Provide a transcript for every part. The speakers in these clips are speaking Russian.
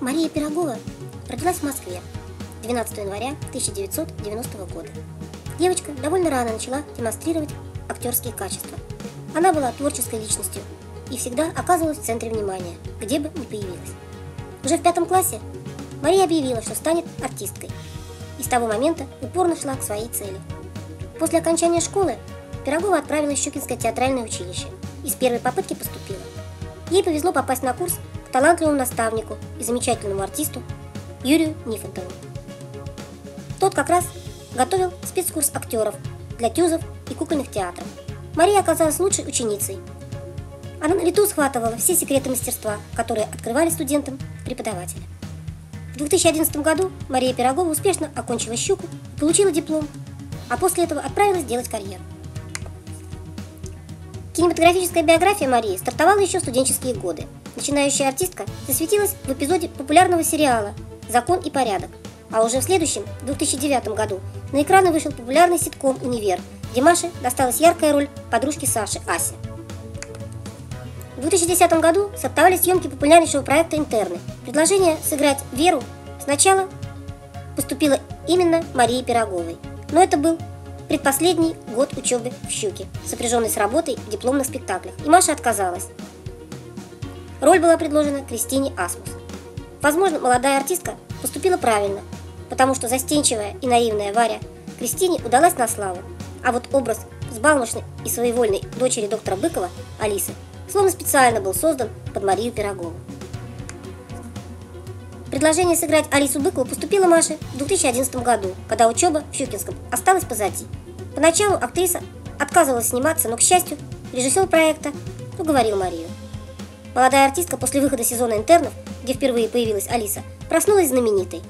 Мария Пирогова родилась в Москве 12 января 1990 года. Девочка довольно рано начала демонстрировать актерские качества. Она была творческой личностью и всегда оказывалась в центре внимания, где бы ни появилась. Уже в пятом классе Мария объявила, что станет артисткой, и с того момента упорно шла к своей цели. После окончания школы Пирогова отправилась в Щукинское театральное училище и с первой попытки поступила. Ей повезло попасть на курс талантливому наставнику и замечательному артисту Юрию Нифонтову. Тот как раз готовил спецкурс актеров для тюзов и кукольных театров. Мария оказалась лучшей ученицей. Она на лету схватывала все секреты мастерства, которые открывали студентам преподаватели. В 2011 году Мария Пирогова успешно окончила «Щуку», получила диплом, а после этого отправилась делать карьеру. Кинематографическая биография Марии стартовала еще в студенческие годы. Начинающая артистка засветилась в эпизоде популярного сериала «Закон и порядок», а уже в следующем, 2009 году, на экраны вышел популярный ситком «Универ», где Маше досталась яркая роль подружки Саши Аси. В 2010 году стартовали съемки популярнейшего проекта «Интерны». Предложение сыграть Веру сначала поступило именно Марии Пироговой. Но это был предпоследний год учебы в «Щуке», сопряженный с работой в дипломных спектаклях, и Маша отказалась. Роль была предложена Кристине Асмус. Возможно, молодая артистка поступила правильно, потому что застенчивая и наивная Варя Кристине удалась на славу, а вот образ взбалмошной и своевольной дочери доктора Быкова, Алисы, словно специально был создан под Марию Пирогову. Предложение сыграть Алису Быкову поступило Маше в 2011 году, когда учеба в Щукинском осталась позади. Поначалу актриса отказывалась сниматься, но, к счастью, режиссер проекта уговорил Марию. Молодая артистка после выхода сезона интернов, где впервые появилась Алиса, проснулась знаменитой.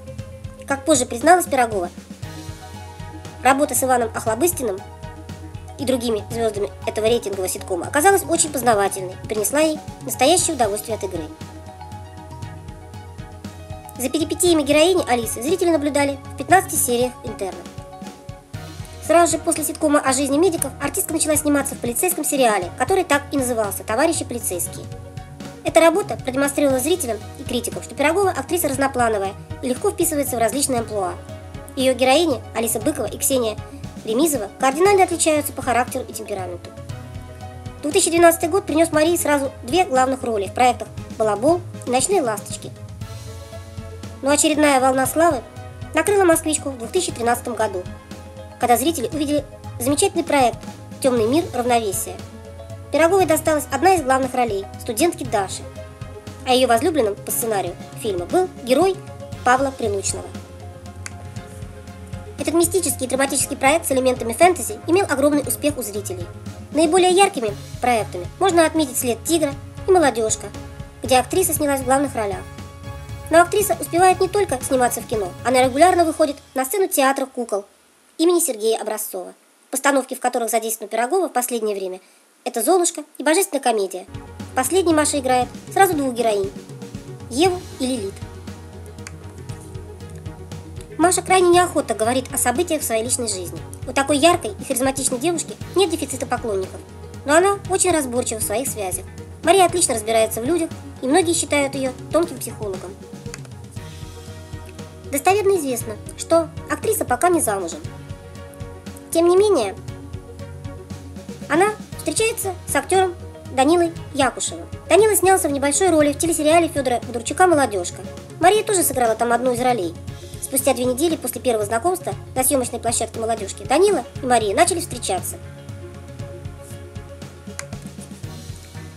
Как позже призналась Пирогова, работа с Иваном Охлобыстиным и другими звездами этого рейтингового ситкома оказалась очень познавательной и принесла ей настоящее удовольствие от игры. За перипетиями героини Алисы зрители наблюдали в 15 сериях интернов. Сразу же после ситкома о жизни медиков артистка начала сниматься в полицейском сериале, который так и назывался «Товарищи полицейские». Эта работа продемонстрировала зрителям и критикам, что Пирогова актриса разноплановая и легко вписывается в различные амплуа. Ее героини Алиса Быкова и Ксения Ремизова кардинально отличаются по характеру и темпераменту. 2012 год принес Марии сразу две главных роли в проектах «Балабол» и «Ночные ласточки», но очередная волна славы накрыла москвичку в 2013 году, когда зрители увидели замечательный проект «Темный мир. Равновесие». Пироговой досталась одна из главных ролей – студентки Даши, а ее возлюбленным по сценарию фильма был герой Павла Прилучного. Этот мистический и драматический проект с элементами фэнтези имел огромный успех у зрителей. Наиболее яркими проектами можно отметить «След тигра» и «Молодежка», где актриса снялась в главных ролях. Но актриса успевает не только сниматься в кино, она регулярно выходит на сцену театра кукол имени Сергея Образцова, постановки в которых задействована Пирогова в последнее время – это «Золушка» и «Божественная комедия». Последней Маша играет сразу двух героинь – Еву и Лилит. Маша крайне неохотно говорит о событиях в своей личной жизни. У такой яркой и харизматичной девушки нет дефицита поклонников, но она очень разборчива в своих связях. Мария отлично разбирается в людях, и многие считают ее тонким психологом. Достоверно известно, что актриса пока не замужем. Тем не менее, она встречается с актером Данилой Якушевым. Данила снялся в небольшой роли в телесериале Федора Бондарчука «Молодежка». Мария тоже сыграла там одну из ролей. Спустя две недели после первого знакомства на съемочной площадке «Молодежки» Данила и Мария начали встречаться.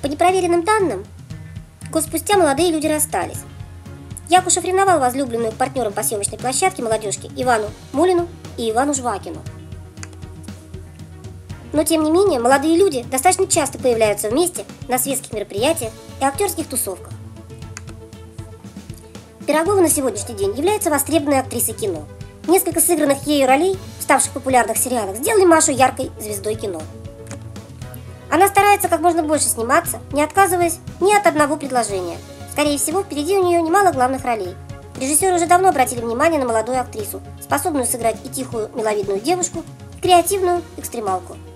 По непроверенным данным, год спустя молодые люди расстались. Якушев ревновал возлюбленную к партнерам по съемочной площадке молодежки Ивану Мулину и Ивану Жвакину. Но тем не менее, молодые люди достаточно часто появляются вместе на светских мероприятиях и актерских тусовках. Пирогова на сегодняшний день является востребованной актрисой кино. Несколько сыгранных ею ролей, ставших популярных сериалах, сделали Машу яркой звездой кино. Она старается как можно больше сниматься, не отказываясь ни от одного предложения – Скорее всего, впереди у нее немало главных ролей. Режиссеры уже давно обратили внимание на молодую актрису, способную сыграть и тихую, миловидную девушку, и креативную экстремалку –